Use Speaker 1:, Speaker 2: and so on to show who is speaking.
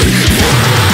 Speaker 1: Take